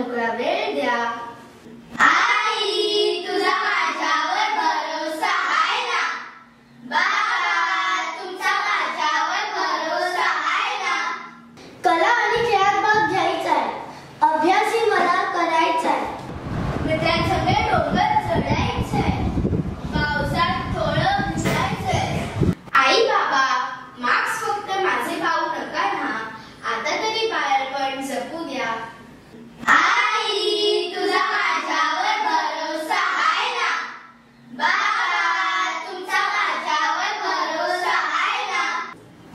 Lucra Verda.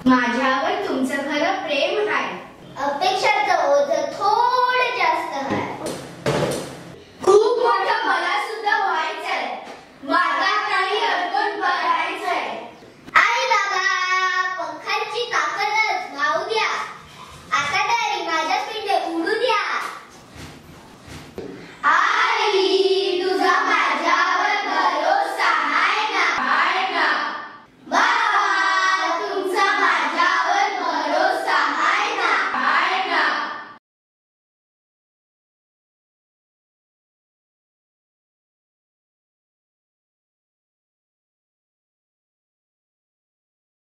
Maria